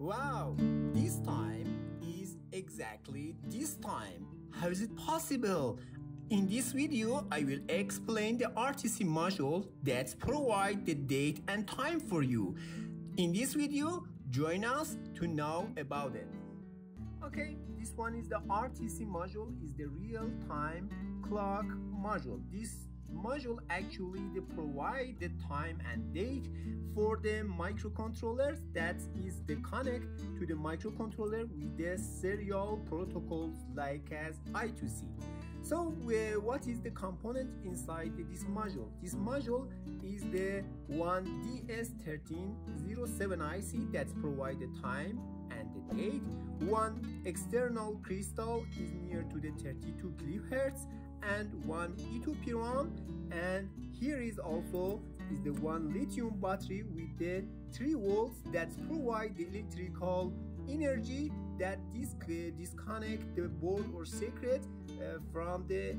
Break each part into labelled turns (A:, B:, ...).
A: Wow, this time is exactly this time. How is it possible? In this video, I will explain the RTC module that provide the date and time for you. In this video, join us to know about it. Okay, this one is the RTC module, is the real-time clock module. This module actually they provide the time and date for the microcontrollers that is the connect to the microcontroller with the serial protocols like as I2C. So uh, what is the component inside this module? This module is the one DS1307 IC that provide the time and the date. One external crystal is near to the 32 kilohertz and one E2PROM and here is also is the one lithium battery with the 3 volts that provide the electrical energy that dis disconnect the board or circuit uh, from the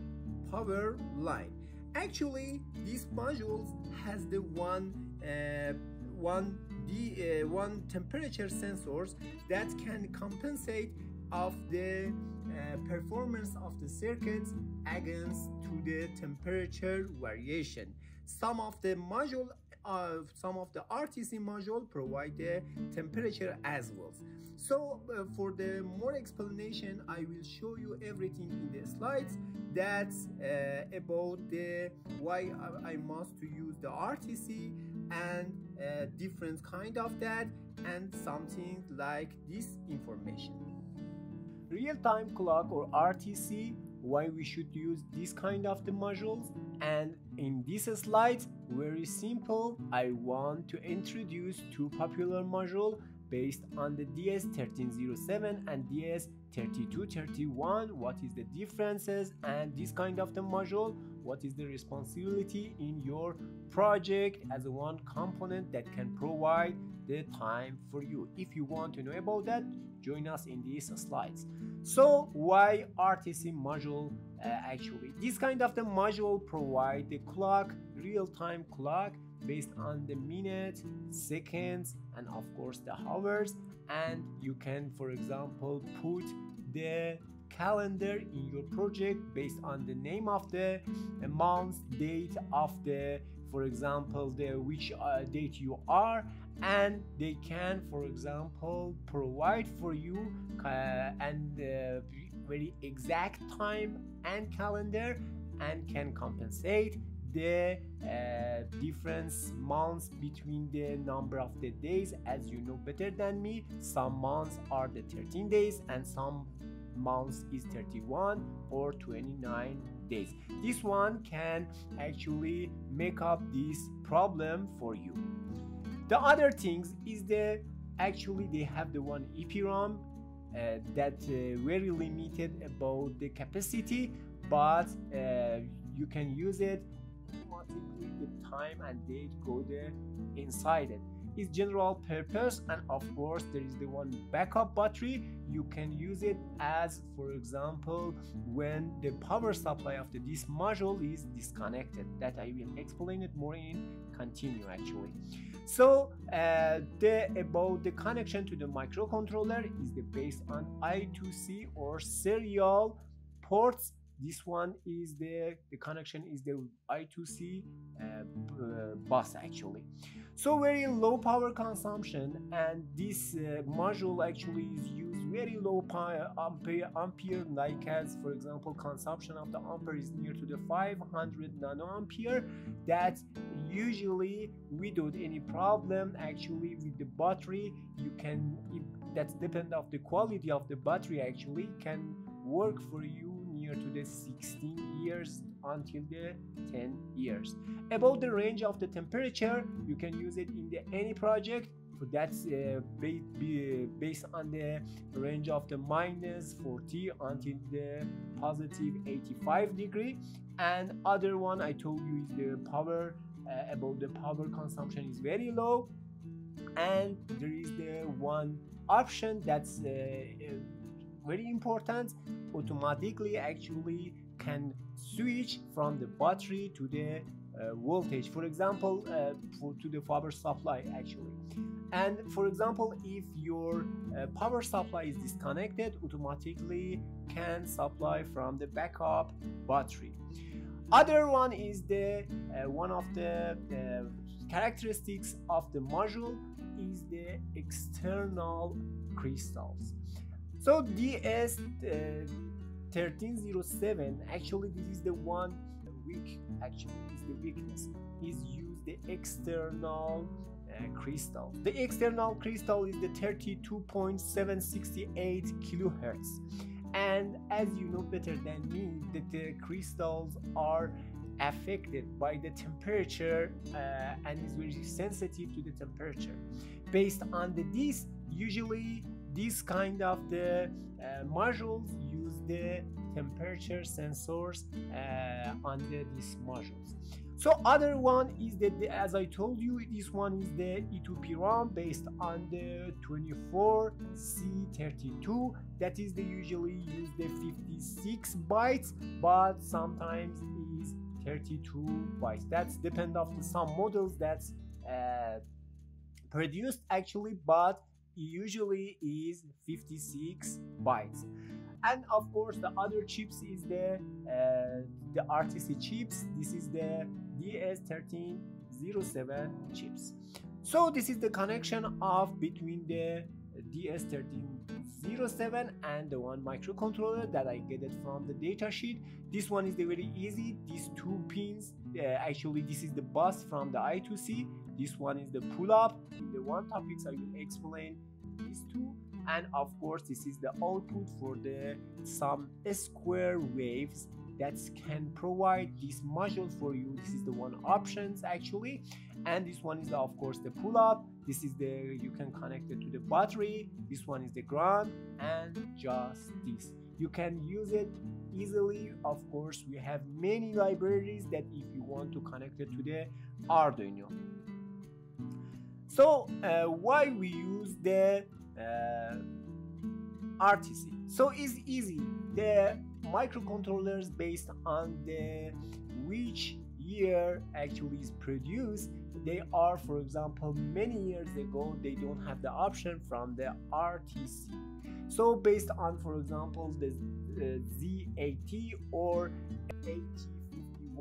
A: power line. Actually, this module has the one uh, one the uh, one temperature sensors that can compensate of the uh, performance of the circuits against to the temperature variation. Some of the module of some of the RTC module provide the temperature as well. So uh, for the more explanation, I will show you everything in the slides that's uh, about the why I must to use the RTC and uh, different kind of that and something like this information real-time clock or RTC why we should use this kind of the modules. And in this slide very simple I want to introduce two popular module based on the DS1307 and DS3231 what is the differences and this kind of the module what is the responsibility in your project as one component that can provide the time for you. If you want to know about that join us in these slides. So why RTC module uh, actually? This kind of the module provide the clock real-time clock based on the minutes seconds and of course the hours and you can for example put the calendar in your project based on the name of the month date of the for example the which uh, date you are. And they can for example provide for you uh, and uh, very exact time and calendar and can compensate the uh, difference months between the number of the days as you know better than me. Some months are the 13 days and some months is 31 or 29 days. This one can actually make up this problem for you. The other things is the actually they have the one EPROM uh, that uh, very limited about the capacity but uh, you can use it automatically the time and date go there inside it. it is general purpose and of course there is the one backup battery. You can use it as for example when the power supply of the this module is disconnected. That i will explain it more in continue actually. So uh, the about the connection to the microcontroller is the based on i2c or serial ports this one is the the connection is the i2c uh, uh, bus actually. So very low power consumption and this uh, module actually is used very low ampere ampere like as for example consumption of the ampere is near to the 500 nanoampere. That usually without any problem. Actually with the battery you can that's depend of the quality of the battery actually can work for you to the 16 years until the 10 years. About the range of the temperature, you can use it in the any project. So that's uh, based on the range of the minus 40 until the positive 85 degree. And other one i told you is the power uh, about the power consumption is very low. And there is the one option that's uh very important automatically actually can switch from the battery to the uh, voltage for example uh, for, to the power supply actually. And for example if your uh, power supply is disconnected automatically can supply from the backup battery. Other one is the uh, one of the uh, characteristics of the module is the external crystals so ds uh, 1307 actually this is the one weak actually is the weakness. Is use the external uh, crystal. The external crystal is the 32.768 kilohertz. And as you know better than me that the crystals are affected by the temperature uh, and is very sensitive to the temperature. Based on the this usually this kind of the uh, modules use the temperature sensors uh, under these modules. So other one is that the, as I told you this one is the E2PROM based on the 24C32 that is the usually use the 56 bytes but sometimes is 32 bytes. That's depend of some models that's uh, produced actually but usually is 56 bytes. And of course the other chips is the uh, the RTC chips. This is the DS1307 chips. So this is the connection of between the DS1307 and the one microcontroller that I get it from the datasheet this one is the very easy. These two pins uh, actually this is the bus from the I2C this one is the pull up in the one topics I will explain these two and of course this is the output for the some square waves that can provide this module for you. This is the one options actually. And this one is the, of course the pull up this is the you can connect it to the battery. This one is the ground and just this. You can use it easily. Of course we have many libraries that if you want to connect it to the arduino so uh, why we use the uh, RTC. So it's easy. The microcontrollers based on the which year actually is produced they are for example many years ago they don't have the option from the rtc so based on for example the uh, z80 or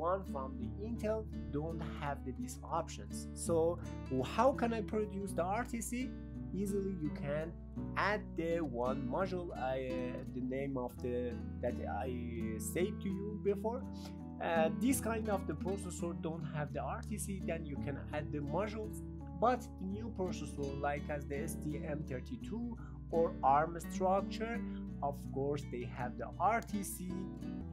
A: 8051 from the intel don't have the, these options. So how can i produce the rtc easily you can add the one module I uh, the name of the that I said to you before. Uh, this kind of the processor don't have the RTC then you can add the modules. But the new processor like as the STM32 or ARM structure. Of course they have the RTC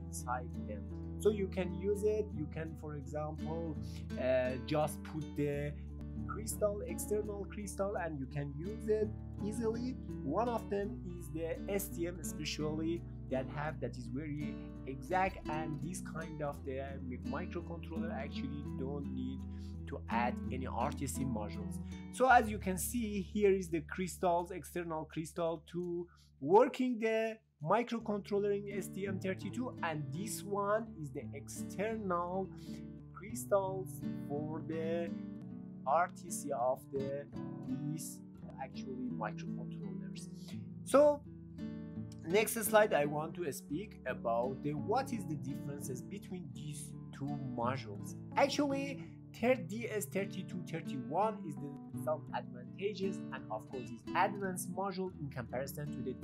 A: inside them. So you can use it. You can for example uh, just put the crystal external crystal and you can use it easily. One of them is the STM especially that have that is very exact and this kind of the microcontroller actually don't need to add any RTC modules so as you can see here is the crystals external crystal to working the microcontroller in STM32 and this one is the external crystals for the RTC of the these actually microcontrollers. So next slide I want to speak about the what is the differences between these two modules. Actually DS3231 is the some advantages and of course is advanced module in comparison to the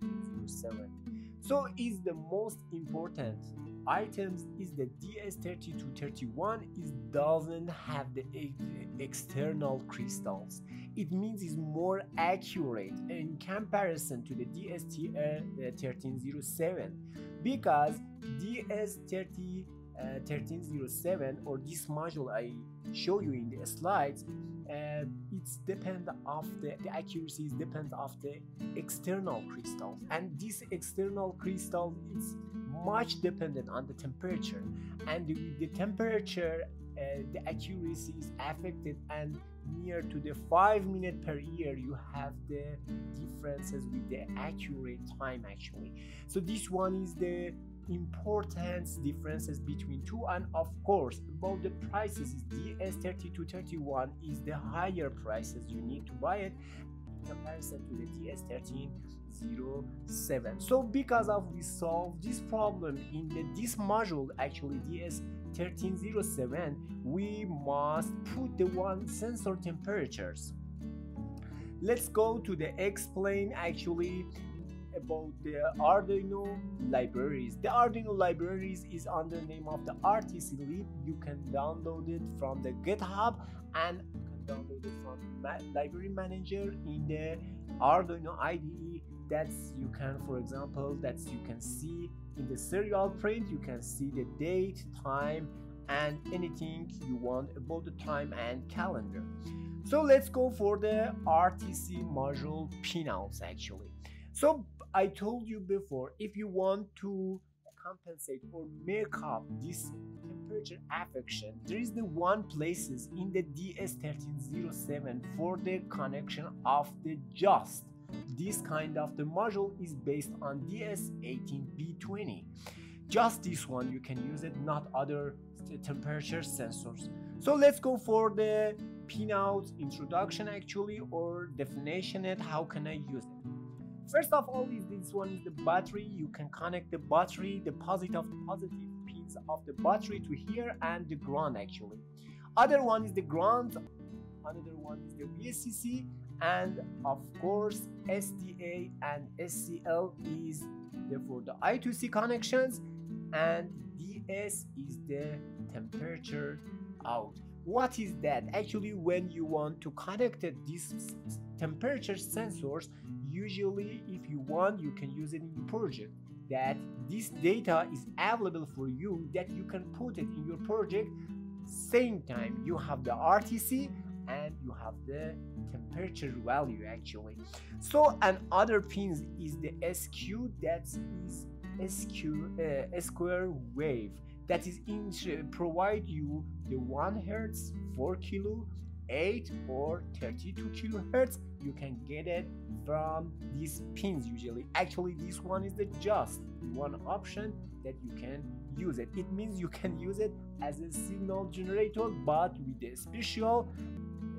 A: DS1307. So is the most important items is the DS3231 is doesn't have the external crystals. It means it's more accurate in comparison to the DS1307 because DS30 uh, 1307 or this module I show you in the slides uh, it's depend of the, the accuracy is depend of the external crystals and this external crystal is much dependent on the temperature. And with the temperature uh, the accuracy is affected and near to the 5 minute per year you have the differences with the accurate time actually. So this one is the important differences between two and of course about the prices DS3231 is the higher prices you need to buy it in comparison to the DS1307 so because of we solve this problem in the this module actually DS1307 we must put the one sensor temperatures. Let's go to the explain actually about the Arduino libraries. The Arduino libraries is under name of the RTClib. You can download it from the GitHub and you can download it from Ma library manager in the Arduino IDE. That's you can, for example, that's you can see in the serial print. You can see the date, time, and anything you want about the time and calendar. So let's go for the RTC module pinouts actually. So I told you before, if you want to compensate or make up this temperature affection, there is the one places in the DS1307 for the connection of the just. This kind of the module is based on DS18B20. Just this one you can use it, not other temperature sensors. So let's go for the pinout introduction actually or definition it, how can I use it. First of all is this one is the battery. You can connect the battery, the positive positive pins of the battery to here and the ground actually. Other one is the ground, another one is the VSCC and of course SDA and SCL is for the I2C connections and DS is the temperature out. What is that? Actually when you want to connect these temperature sensors usually if you want you can use it in your project. That this data is available for you that you can put it in your project same time. You have the RTC and you have the temperature value actually. So and other pins is the SQ that is SQ uh, square wave. That is in provide you the 1 hertz 4 kilo 8 or 32 kilohertz you can get it from these pins usually. Actually this one is the just one option that you can use it. It means you can use it as a signal generator but with a special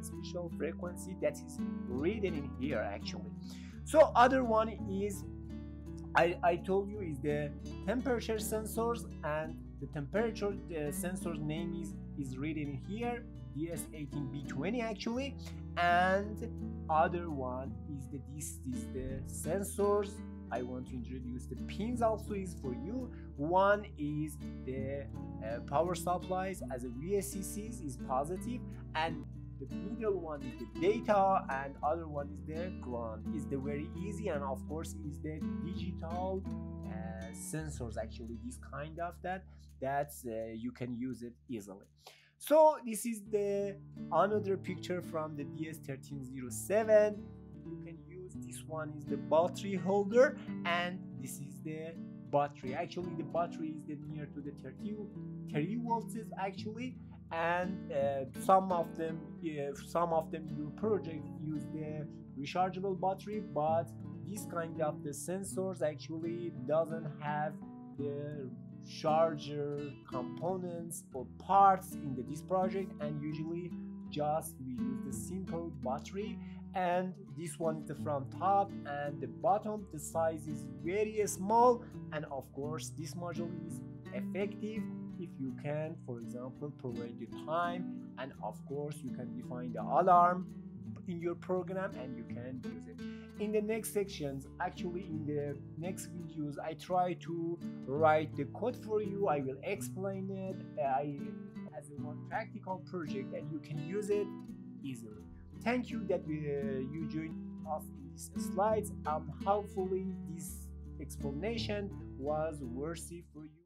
A: special frequency that is written in here actually. So other one is I, I told you is the temperature sensors and the temperature the sensor's name is is written here DS18B20 actually. And other one is the this is the sensors. I want to introduce the pins also is for you. One is the uh, power supplies as a VSCCs is positive and the middle one is the data and other one is the ground. Is the very easy and of course is the digital uh, sensors actually this kind of that that's uh, you can use it easily. So this is the another picture from the DS1307 you can use this one is the battery holder and this is the battery. Actually the battery is the near to the 30 30 volts actually and uh, some of them uh, some of them your project use the rechargeable battery but this kind of the sensors actually doesn't have the charger components or parts in the, this project and usually just we use the simple battery. And this one is the front top and the bottom the size is very small and of course this module is effective if you can for example provide the time and of course you can define the alarm in your program and you can use it. In the next sections actually in the next videos i try to write the code for you. I will explain it. I as a one practical project and you can use it easily. Thank you that uh, you joined us in these slides. Um hopefully this explanation was worthy for you